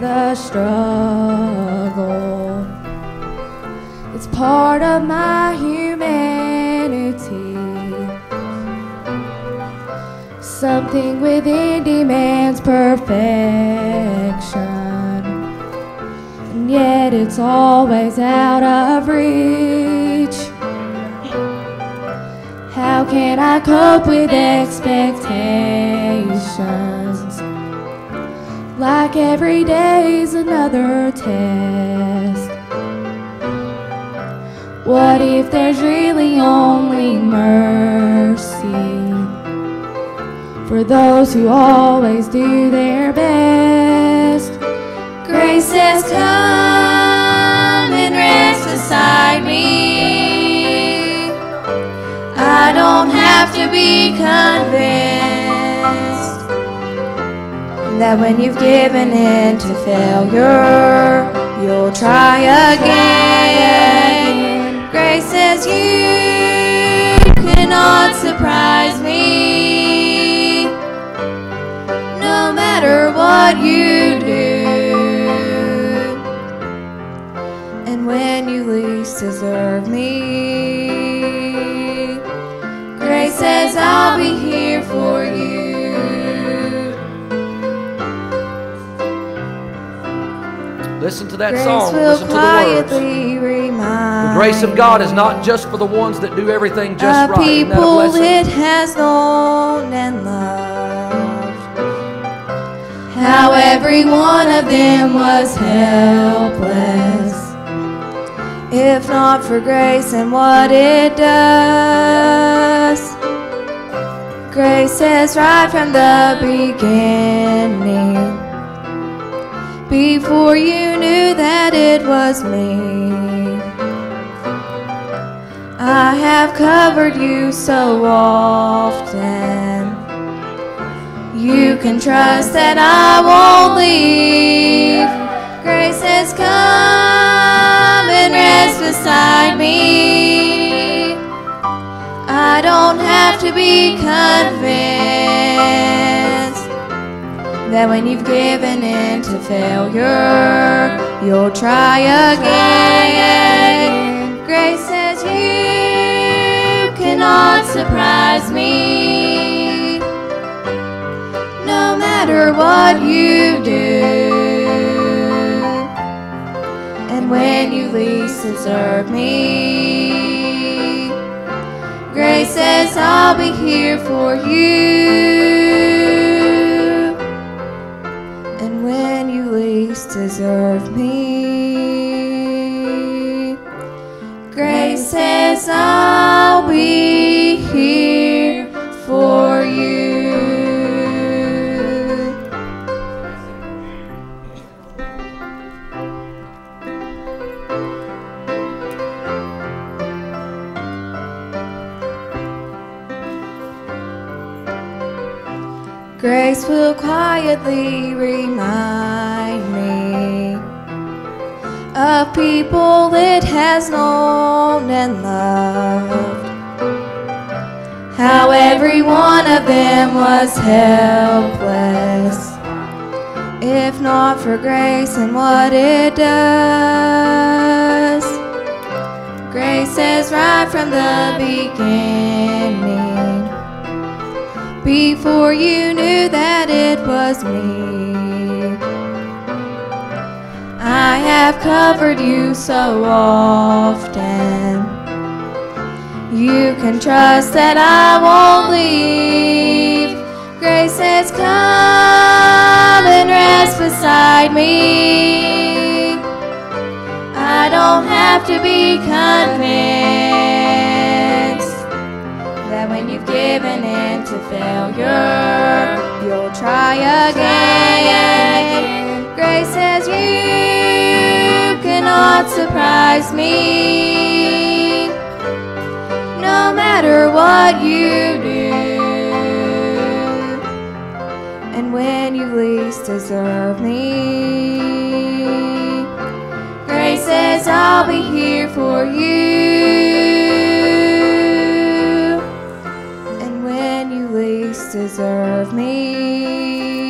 the struggle. It's part of my humanity. Something within demands perfection. And yet it's always out of reach. How can I cope with expectations? Like every day's another test. What if there's really only mercy for those who always do their best? Grace has come and rest beside me. I don't have to be convinced that when you've given in to failure, you'll try again. Grace says you cannot surprise me, no matter what you Listen to that Grace song. Listen to the words. The grace of God is not just for the ones that do everything just right. Isn't that a people it has known and loved. How every one of them was helpless. If not for grace and what it does. Grace says right from the beginning. Before you knew that it was me. I have covered you so often. You can trust that I won't leave. Grace has come and rest beside me. I don't have to be convinced that when you've given in to failure, you'll try again. Grace says you cannot surprise me, no matter what you do. And when you least deserve me, Grace says I'll be here for you. When you least deserve me, Grace will quietly remind me of people it has known and loved. How every one of them was helpless. If not for grace and what it does. Grace says right from the beginning. Before you knew that it was me. I have covered you so often. You can trust that I won't leave. Grace has come and rest beside me. I don't have to be convinced when you've given in to failure, you'll try again. Grace says you cannot surprise me, no matter what you do. And when you least deserve me, deserve me,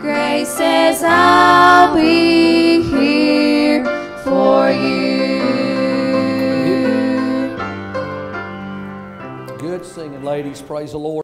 Grace says, I'll be here for you. Good singing, ladies. Praise the Lord.